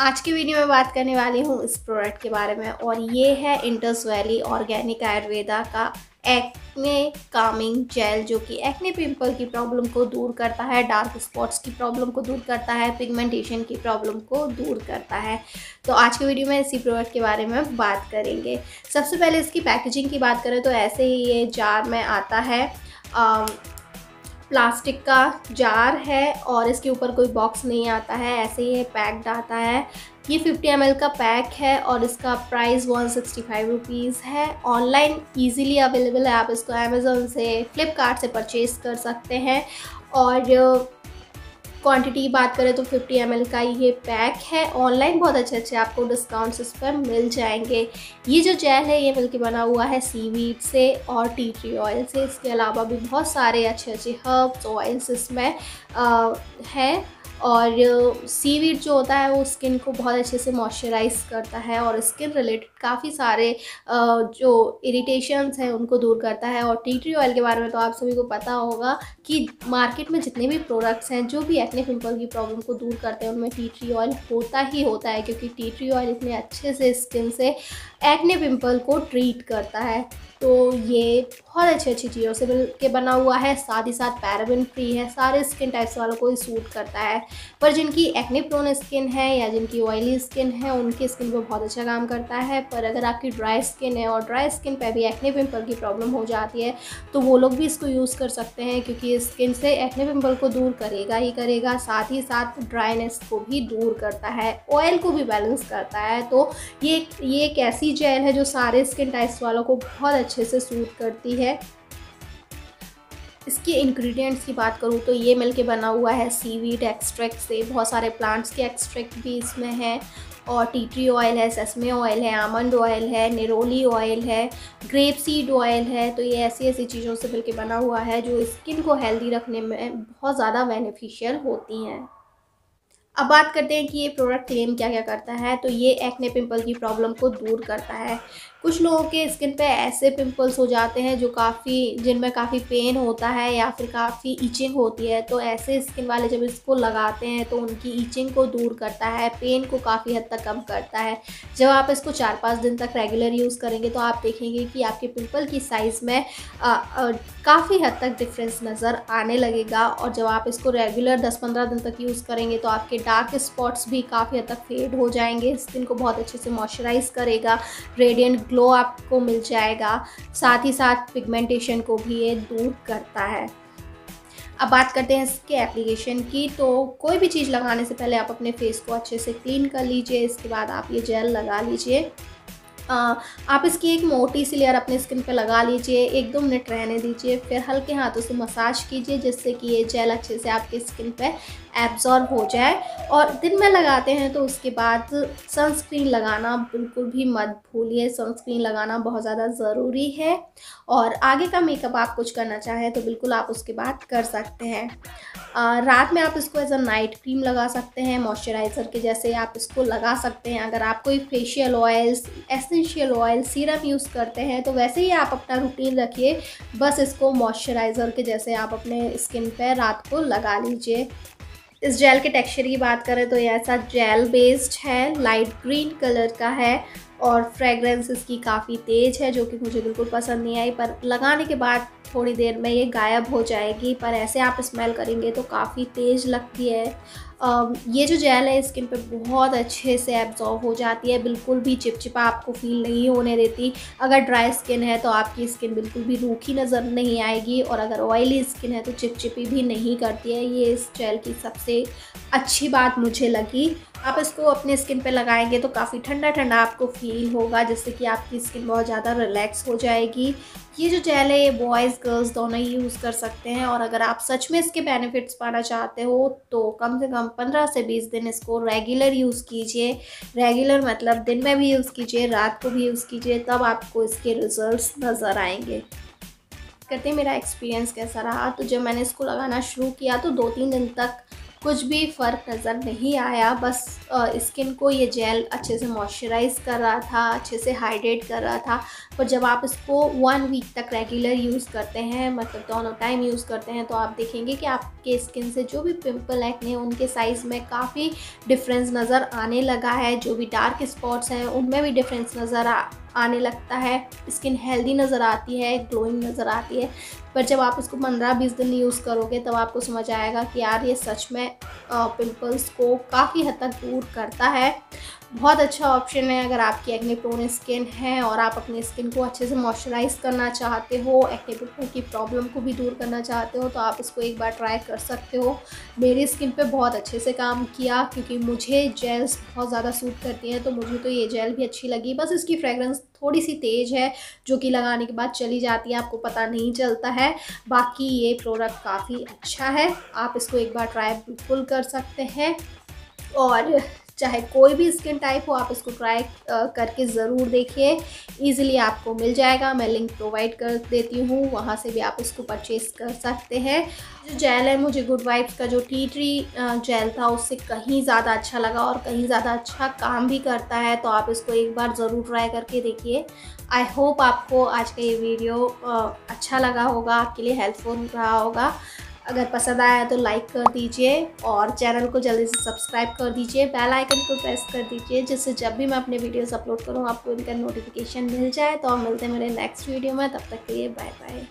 आज की वीडियो में बात करने वाली हूँ इस प्रोडक्ट के बारे में, और ये है इंटर्स वैली ऑर्गेनिक आयुर्वेदा का एक्ने कामिंग जेल जो कि एक्ने पिंपल की प्रॉब्लम को दूर करता है डार्क स्पॉट्स की प्रॉब्लम को दूर करता है पिगमेंटेशन की प्रॉब्लम को दूर करता है। तो आज की वीडियो में इसी प्रोडक्ट के बारे में बात करेंगे। सबसे पहले इसकी पैकेजिंग की बात करें तो ऐसे ही ये जार में आता है प्लास्टिक का जार है और इसके ऊपर कोई बॉक्स नहीं आता है, ऐसे ही पैक्ड आता है। ये 50 एम का पैक है और इसका प्राइस वन सिक्सटी है। ऑनलाइन इजीली अवेलेबल है, आप इसको अमेज़ोन से फ्लिपकार्ट से परचेज़ कर सकते हैं। और क्वांटिटी की बात करें तो 50 एम का ये पैक है। ऑनलाइन बहुत अच्छे अच्छे आपको डिस्काउंट्स इस पर मिल जाएँगे। ये जो जेल है, ये मिलके बना हुआ है सीवीड से और टी ट्री ऑयल से। इसके अलावा भी बहुत सारे अच्छे अच्छे हर्ब्स ऑयल्स इसमें हैं। और सीवीड जो होता है, वो स्किन को बहुत अच्छे से मॉइस्चराइज करता है और स्किन रिलेटेड काफ़ी सारे जो इरिटेशंस हैं, उनको दूर करता है। और टी ट्री ऑयल के बारे में तो आप सभी को पता होगा कि मार्केट में जितने भी प्रोडक्ट्स हैं, जो भी एक्ने पिंपल की प्रॉब्लम को दूर करते हैं, उनमें टी ट्री ऑयल होता ही होता है, क्योंकि टी ट्री ऑयल इतने अच्छे से स्किन से एक्ने पिंपल को ट्रीट करता है। तो ये बहुत अच्छी अच्छी चीज़ों से मिल के बना हुआ है। साथ ही साथ पैराबिन फ्री है। सारे स्किन टाइप्स वालों को सूट करता है। पर जिनकी एक्ने प्रोन स्किन है या जिनकी ऑयली स्किन है, उनकी स्किन पर बहुत अच्छा काम करता है। पर अगर आपकी ड्राई स्किन है और ड्राई स्किन पर भी एक्ने पिंपल की प्रॉब्लम हो जाती है तो वो लोग भी इसको यूज़ कर सकते हैं क्योंकि स्किन से एक्ने पिम्पल को दूर करेगा ही करेगा। साथ ही साथ ड्राइनेस को भी दूर करता है। ऑयल को भी बैलेंस करता है। तो ये ये एक ऐसी जेल है जो सारे स्किन टाइप्स वालों को बहुत अच्छे से सूट करती है। इसके इंग्रेडिएंट्स की बात करूँ तो ये मिल के बना हुआ है सीवीड एक्सट्रैक्ट से। बहुत सारे प्लांट्स के एक्सट्रैक्ट भी इसमें हैं। और टीट्री ऑयल है ससमे ऑयल है आमंड ऑयल है निरोली ऑयल है ग्रेप सीड ऑयल है। तो ये ऐसी ऐसी चीज़ों से मिल के बना हुआ है जो स्किन को हेल्दी रखने में बहुत ज़्यादा बेनिफिशियल होती हैं। अब बात करते हैं कि ये प्रोडक्ट क्लेम क्या क्या करता है। तो ये एक्ने पिंपल की प्रॉब्लम को दूर करता है। कुछ लोगों के स्किन पे ऐसे पिंपल्स हो जाते हैं जो काफ़ी, जिनमें काफ़ी पेन होता है या फिर काफ़ी ईचिंग होती है तो ऐसे स्किन वाले जब इसको लगाते हैं तो उनकी ईचिंग को दूर करता है पेन को काफ़ी हद तक कम करता है। जब आप इसको चार पाँच दिन तक रेगुलर यूज़ करेंगे तो आप देखेंगे कि आपके पिम्पल की साइज़ में काफ़ी हद तक डिफरेंस नज़र आने लगेगा। और जब आप इसको रेगुलर दस पंद्रह दिन तक यूज़ करेंगे तो आपके डार्क स्पॉट्स भी काफ़ी हद तक फेड हो जाएँगे। स्किन को बहुत अच्छे से मॉइस्चराइज करेगा रेडियंट ग्लो आपको मिल जाएगा। साथ ही साथ पिगमेंटेशन को भी ये दूर करता है। अब बात करते हैं इसके एप्लीकेशन की। तो कोई भी चीज़ लगाने से पहले आप अपने फेस को अच्छे से क्लीन कर लीजिए। इसके बाद आप ये जेल लगा लीजिए। आप इसकी एक मोटी सी लेयर अपने स्किन पे लगा लीजिए, एक दो मिनट रहने दीजिए, फिर हल्के हाथों से मसाज कीजिए जिससे कि ये जेल अच्छे से आपके स्किन पे एब्जॉर्ब हो जाए। और दिन में लगाते हैं तो उसके बाद सनस्क्रीन लगाना बिल्कुल भी मत भूलिए। सनस्क्रीन लगाना बहुत ज़्यादा ज़रूरी है। और आगे का मेकअप आप कुछ करना चाहें तो बिल्कुल आप उसके बाद कर सकते हैं। रात में आप इसको एज अ नाइट क्रीम लगा सकते हैं, मॉइस्चराइज़र के जैसे आप इसको लगा सकते हैं। अगर आप कोई facial oils essential oil serum use करते हैं तो वैसे ही आप अपना रूटीन रखिए। बस इसको मॉइस्चराइज़र के जैसे आप अपने स्किन पर रात को लगा लीजिए। इस जेल के टेक्सचर की बात करें तो ये ऐसा जेल बेस्ड है लाइट ग्रीन कलर का है और फ्रेगरेंस इसकी काफ़ी तेज़ है, जो कि मुझे बिल्कुल पसंद नहीं आई। पर लगाने के बाद थोड़ी देर में ये गायब हो जाएगी, पर ऐसे आप स्मेल करेंगे तो काफ़ी तेज़ लगती है। ये जो जेल है स्किन पे बहुत अच्छे से एब्जॉर्व हो जाती है। बिल्कुल भी चिपचिपा आपको फील नहीं होने देती। अगर ड्राई स्किन है तो आपकी स्किन बिल्कुल भी रूखी नज़र नहीं आएगी। और अगर ऑयली स्किन है तो चिपचिपी भी नहीं करती है। ये इस जेल की सबसे अच्छी बात मुझे लगी। आप इसको अपने स्किन पे लगाएँगे तो काफ़ी ठंडा ठंडा आपको फील होगा, जिससे कि आपकी स्किन बहुत ज़्यादा रिलैक्स हो जाएगी। ये जो जेल है, ये बॉयज़ गर्ल्स दोनों ही यूज़ कर सकते हैं और अगर आप सच में इसके बेनिफिट्स पाना चाहते हो तो कम से कम पंद्रह से बीस दिन इसको रेगुलर यूज़ कीजिए। रेगुलर मतलब दिन में भी यूज़ कीजिए, रात को भी यूज़ कीजिए, तब आपको इसके रिज़ल्ट नज़र आएँगे। करते मेरा एक्सपीरियंस कैसा रहा? तो जब मैंने इसको लगाना शुरू किया तो दो तीन दिन तक कुछ भी फ़र्क नज़र नहीं आया, बस स्किन को ये जेल अच्छे से मॉइस्चराइज़ कर रहा था, अच्छे से हाइड्रेट कर रहा था। पर जब आप इसको वन वीक तक रेगुलर यूज़ करते हैं मतलब दोनों टाइम यूज़ करते हैं तो आप देखेंगे कि आपके स्किन से जो भी पिंपल एक्ने हैं उनके साइज़ में काफ़ी डिफरेंस नज़र आने लगा है। जो भी डार्क स्पॉट्स हैं, उनमें भी डिफरेंस नज़र आ, आने लगता है। स्किन हेल्दी नज़र आती है ग्लोइंग नज़र आती है। पर जब आप इसको पंद्रह बीस दिन यूज़ करोगे, तब आपको समझ आएगा कि यार ये सच में पिंपल्स को काफ़ी हद तक दूर करता है। बहुत अच्छा ऑप्शन है अगर आपकी एक्ने प्रोन स्किन है और आप अपनी स्किन को अच्छे से मॉइस्चराइज़ करना चाहते हो एक्ने प्रोन की प्रॉब्लम को भी दूर करना चाहते हो तो आप इसको एक बार ट्राई कर सकते हो। मेरी स्किन पे बहुत अच्छे से काम किया, क्योंकि मुझे जेल्स बहुत ज़्यादा सूट करती हैं तो मुझे तो ये जेल भी अच्छी लगी। बस इसकी फ्रेगरेंस थोड़ी सी तेज़ है, जो कि लगाने के बाद चली जाती है, आपको पता नहीं चलता है। बाकी ये प्रोडक्ट काफ़ी अच्छा है, आप इसको एक बार ट्राई बिल्कुल कर सकते हैं। और चाहे कोई भी स्किन टाइप हो, आप इसको ट्राई करके ज़रूर देखिए। ईज़िली आपको मिल जाएगा। मैं लिंक प्रोवाइड कर देती हूँ। वहाँ से भी आप इसको परचेज़ कर सकते हैं। जो जेल है, मुझे गुड वाइब्स का जो टी ट्री जेल था, उससे कहीं ज़्यादा अच्छा लगा और कहीं ज़्यादा अच्छा काम भी करता है। तो आप इसको एक बार ज़रूर ट्राई करके देखिए। आई होप आपको आज का ये वीडियो अच्छा लगा होगा, आपके लिए हेल्पफुल रहा होगा। अगर पसंद आया तो लाइक कर दीजिए और चैनल को जल्दी से सब्सक्राइब कर दीजिए बेल आइकन को प्रेस कर दीजिए, जिससे जब भी मैं अपने वीडियोस अपलोड करूँ, आपको इनका नोटिफिकेशन मिल जाए। तो मिलते हैं मेरे नेक्स्ट वीडियो में, तब तक के लिए बाय बाय